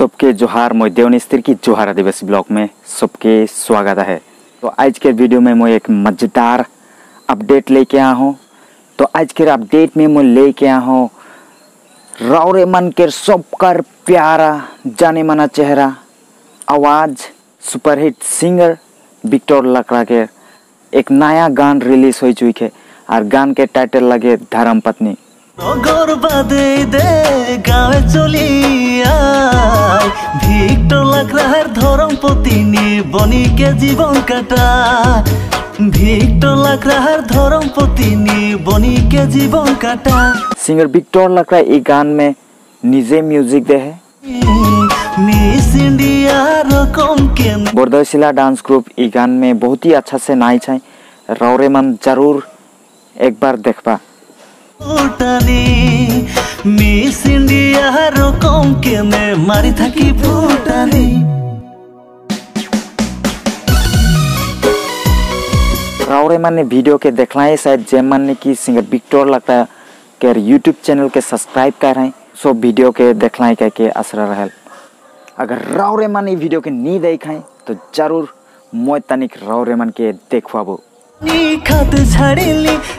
सबके जोहार मैं देवन स्त्री की जोहार आदिवासी ब्लॉग में। सबके स्वागत है। तो आज के वीडियो में मैं एक मज़ेदार अपडेट लेके आया हूँ। तो आज के अपडेट में मैं लेके आया हूँ रावरे मन के सबकर प्यारा, जाने माना चेहरा, आवाज़, सुपरहिट सिंगर विक्टर लकड़ा के। एक नया गान रिलीज़ हो चुकी है और गान के टाइटल लगे धर्म पत्नी। নগর বাদে দে গাঁয়ে চলি আয় ভিক্টর লাকড়ার ধরম পতিনি বনিকে জীবন কাটা ভিক্টর লাকড়ার ধরম পতিনি বনিকে জীবন কাটা सिंगर विक्टर लकड़ा ये गान में निजे म्यूजिक दे है মিস ইন্ডিয়া রকম কেন बोरदशिला डांस ग्रुप ये गान में बहुत ही अच्छा से नाच है रौरे मन जरूर एक बार देखबा ফুটানি মিস ইন্ডিয়া রকম কেনে মারি থাকি ফুটানি रावरे मन ने वीडियो के देखला है शायद जे मन ने की सिंगर विक्टर लकड़ा के यूट्यूब चैनल के सब्सक्राइब कर रहे हैं सब वीडियो के देखला है कह के असर रहल अगर रावरे मन ये वीडियो के नहीं देखाएं तो जरूर मैं तनिक रावरे मन के देखवाबो নি খাতে ছাড়িলি এ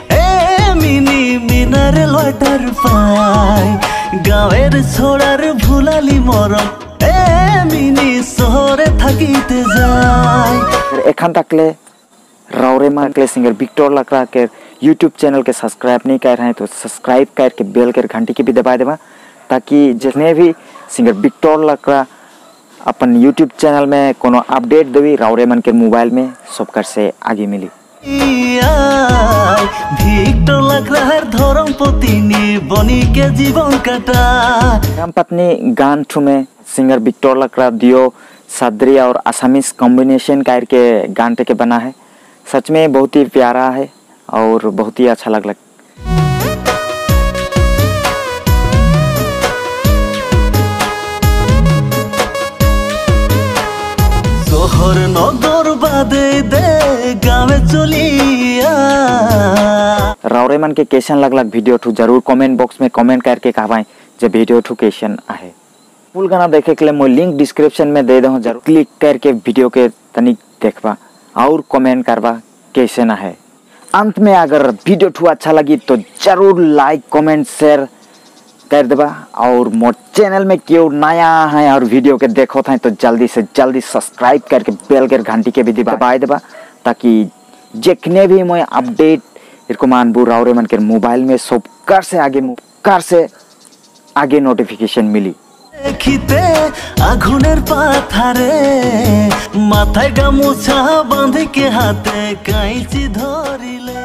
মিনি মিনারেল ওয়াটার পাই গাঁয়ের ছোড়ার ভুলালি মরম এ মিনি শহরে থাকিতে যায় अगर एखन तक ले रावरे मन के सिंगर विक्टर लकड़ा के यूट्यूब चैनल के सब्सक्राइब नहीं कर रहे हैं तो सब्सक्राइब करके बेल के घंटी की भी दबा देवा ताकि जितने भी सिंगर विक्टर लकड़ा अपन यूट्यूब चैनल में कोनो अपडेट देवी रावरे मन के मोबाइल में सबकर से आगे मिली ইয়াই ভিক্টর লাকড়ার ধরম পতিনি বনিকে জীবন কাটা राम पत्नी गान ठू में सिंगर विक्टर लकड़ा दियो सदरी और असमीज कॉम्बिनेशन करके गान के बना है सच में बहुत ही प्यारा है और बहुत ही अच्छा लग लग শহর নগর বাদে দে मन के कैसन लगलक वीडियो ठू ज़रूर कमेंट बॉक्स में कमेंट करके कहवाएँ जे वीडियो ठू कैसन आहे फुल गाना देखे के लिए मैं लिंक डिस्क्रिप्शन में दे दूँ ज़रूर क्लिक करके वीडियो के तनिक देखबा और कमेंट करबा कैसन आहे अंत में अगर वीडियो ठू अच्छा लगी तो ज़रूर लाइक कमेंट शेयर कर देवा और मोर चैनल में क्यों नया है और वीडियो के देखो था तो जल्दी से जल्दी सब्सक्राइब करके बेल के घंटी के भी देबा ताकि जितने भी मैं अपडेट इनको मानबू रावरे मन के मोबाइल में सब कर से आगे कर से आगे नोटिफिकेशन मिली দেখিতে আগুনের পাথারে মাথায় গামুছা বাঁধিকে হাতে কাঁচি ধরিলে